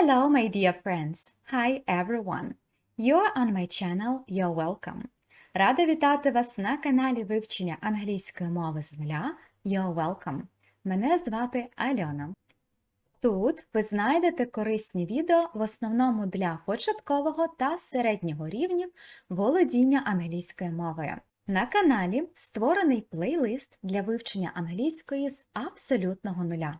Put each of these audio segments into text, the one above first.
Hello, my dear friends. Hi, everyone. You're on my channel. You're welcome. Рада вітати вас на каналі вивчення англійської мови з нуля. You're welcome. Мене звати Альона. Тут ви знайдете корисні відео в основному для початкового та середнього рівнів володіння англійською мовою. На каналі створений плейлист для вивчення англійської з абсолютного нуля.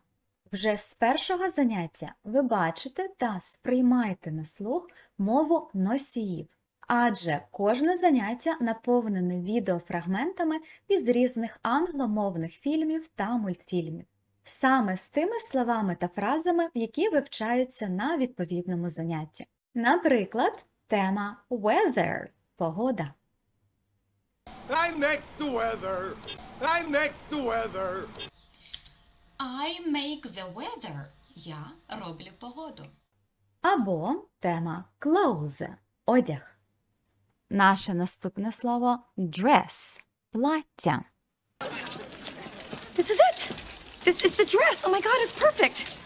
Вже з першого заняття ви бачите та сприймаєте на слух мову носіїв, адже кожне заняття наповнене відеофрагментами із різних англомовних фільмів та мультфільмів, саме з тими словами та фразами, які вивчаються на відповідному занятті. Наприклад, тема weather погода. I make the weather. I make the weather. Make the weather. Я роблю погоду. Або тема clothes – одяг. Наше наступне слово dress – плаття. This is it. This is the dress. Oh my god, it's perfect.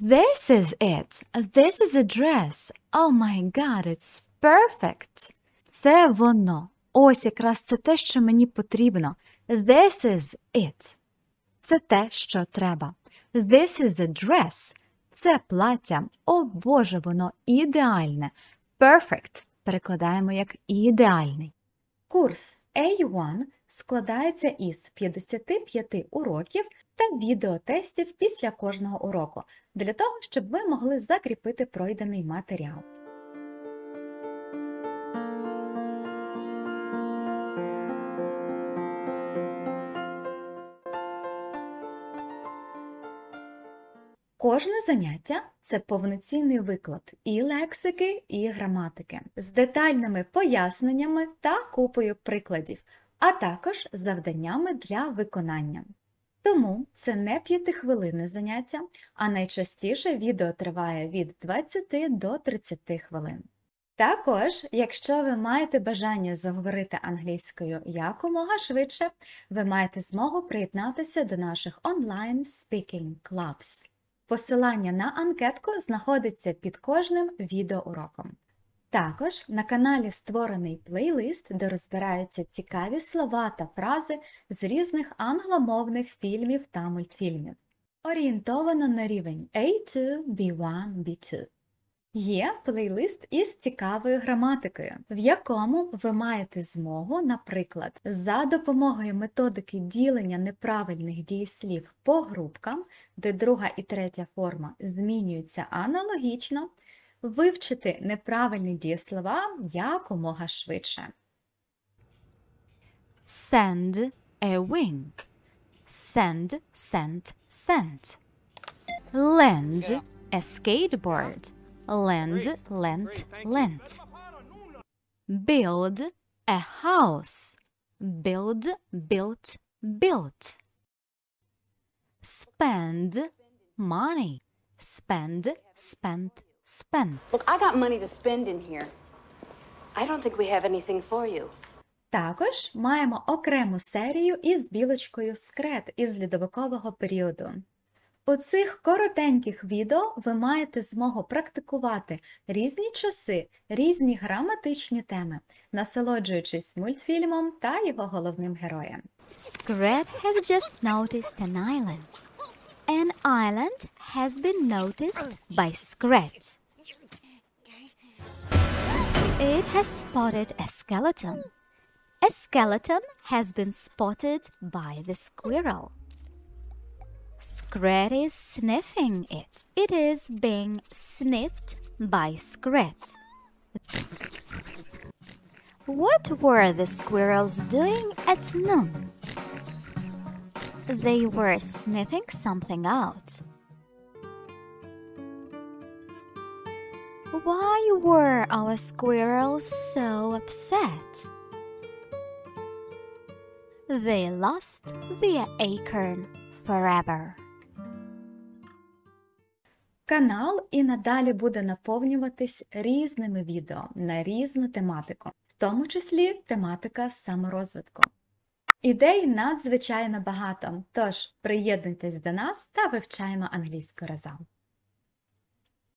This is it. This is a dress. Oh my god, it's perfect. Це воно. Ось якраз це те, що мені потрібно. This is it. Це те, що треба. This is a dress. Це плаття. О Боже, воно ідеальне. Perfect перекладаємо як ідеальний. Курс A1 складається із 55 уроків та відеотестів після кожного уроку, для того, щоб ви могли закріпити пройдений матеріал. Кожне заняття це повноцінний виклад і лексики, і граматики з детальними поясненнями та купою прикладів, а також завданнями для виконання. Тому це не п'ятихвилинне заняття, а найчастіше відео триває від 20 до 30 хвилин. Також, якщо ви маєте бажання заговорити англійською якомога швидше, ви маєте змогу приєднатися до наших онлайн Speaking Clubs. Посилання на анкетку знаходиться під кожним відеоуроком. Також на каналі створений плейлист, де розбираються цікаві слова та фрази з різних англомовних фільмів та мультфільмів. Орієнтовано на рівень A2, B1, B2. Є плейлист із цікавою граматикою, в якому ви маєте змогу, наприклад, за допомогою методики ділення неправильних дієслів по групкам, де друга і третя форма змінюються аналогічно, вивчити неправильні дієслова якомога швидше. Send a wink. Send, sent, sent. Lend a skateboard. Lend, lent, lent. Build a house. Build, built, built. Spend money. Spend, spent, spent. Look, I got money to spend in here. I don't think we have anything for you. Також маємо окрему серію із білочкою скрет із льодовикового періоду. У цих коротеньких відео ви маєте змогу практикувати різні часи, різні граматичні теми, насолоджуючись мультфільмом та його головним героєм. Scrat has just noticed an island. An island has been noticed by Scrat. It has spotted a skeleton. A skeleton has been spotted by the squirrel. Scrat is sniffing it. It is being sniffed by Scrat. What were the squirrels doing at noon? They were sniffing something out. Why were our squirrels so upset? They lost their acorn forever. Канал і надалі буде наповнюватись різними відео на різну тематику, в тому числі тематика саморозвитку. Ідей надзвичайно багато, тож приєднуйтесь до нас та вивчаємо англійську разом.